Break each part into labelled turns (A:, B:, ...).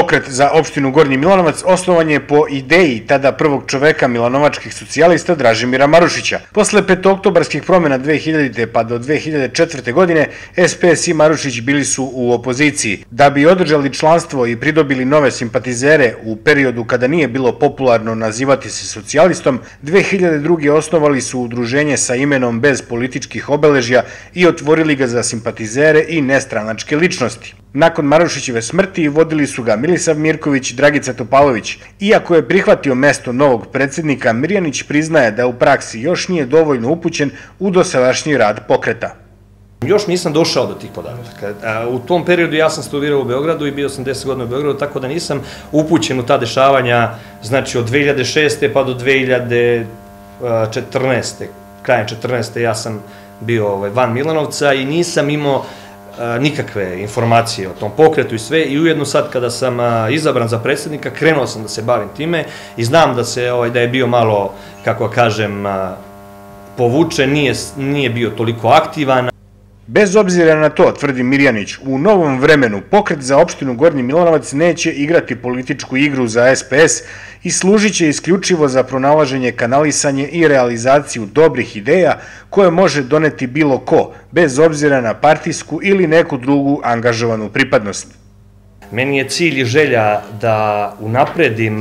A: Pokret za opštinu Gornji Milanovac osnovan je po ideji tada prvog čoveka milanovačkih socijalista Dražimira Marušića. Posle petoktobarskih promjena 2000. pa do 2004. godine SPS i Marušić bili su u opoziciji. Da bi održali članstvo i pridobili nove simpatizere u periodu kada nije bilo popularno nazivati se socijalistom, 2002. osnovali su udruženje sa imenom bez političkih obeležja i otvorili ga za simpatizere i nestranačke ličnosti. Nakon Marušićeve smrti vodili su ga Milisav Mirković i Dragica Topalović. Iako je prihvatio mesto novog predsednika, Mirjanić priznaje da u praksi još nije dovoljno upućen u dosadašnji rad pokreta.
B: Još nisam došao do tih podataka. U tom periodu ja sam studirao u Beogradu i bio sam 10 godina u Beogradu, tako da nisam upućen u ta dešavanja, znači od 2006. pa do 2014. Krajem 14. ja sam bio ovaj, van Milanovca i nisam imao nikakve informacije o tom pokretu i sve. I ujedno sad kada sam izabran za predsjednika krenuo sam da se bavim time i znam da se ovaj da je bio malo kako kažem povučen nije nije bio toliko aktivan
A: Bez obzira na to, tvrdi Mirjanić, u novom vremenu pokret za opštinu Gornji Milanovac neće igrati političku igru za SPS i služit će isključivo za pronalaženje, kanalisanje i realizaciju dobrih ideja koje može doneti bilo ko, bez obzira na partijsku ili neku drugu angažovanu pripadnost.
B: Meni je cilj i želja da unapredim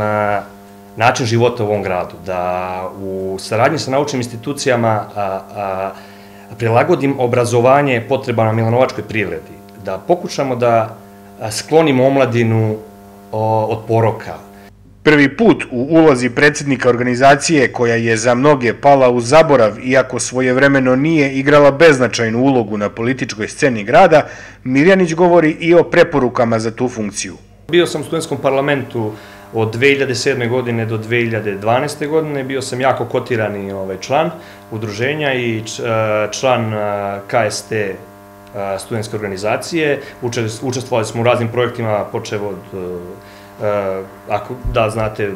B: način života u ovom gradu, da u saradnji sa naučnim institucijama prilagodim obrazovanje potrebama Milanovačkoj privredi, da pokušamo da sklonimo omladinu od poroka.
A: Prvi put u ulozi predsednika organizacije koja je za mnoge pala u zaborav, iako svojevremeno nije igrala beznačajnu ulogu na političkoj sceni grada, Mirjanić govori i o preporukama za tu funkciju.
B: Bio sam u studentskom parlamentu od 2007. godine do 2012. godine bio sam jako kotirani ovaj član udruženja i e, član e, KST e, studentske organizacije. Učestvovali smo u raznim projektima, počevo od, ako da znate,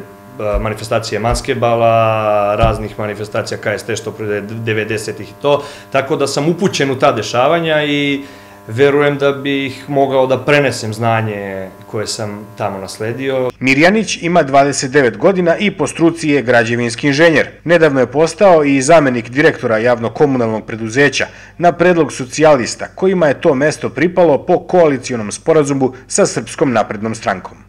B: manifestacije Manskebala, raznih manifestacija KST što pre 90-ih i to, tako da sam upućen u ta dešavanja i verujem da bih mogao da prenesem znanje koje sam tamo nasledio.
A: Mirjanić ima 29 godina i po struci je građevinski inženjer. Nedavno je postao i zamenik direktora javno-komunalnog preduzeća na predlog socijalista, kojima je to mesto pripalo po koalicijonom sporazumu sa Srpskom naprednom strankom.